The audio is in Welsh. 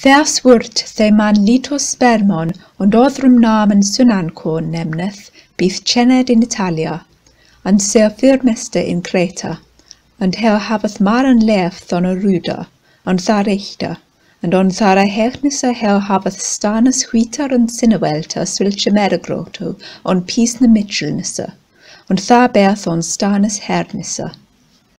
Feaswrt theu man litospermon ond oddrwm namen sunancorn nemneth bydd chened in Italia, and sef firmester in Creta, and her mar maren lef thon a ruda, and thar eichter, and on thar a hechnisa her hafeth stanus huitar and sinewelta swilche merigroto on pys na mitchelnisa, and thar beth on stanus hernisa.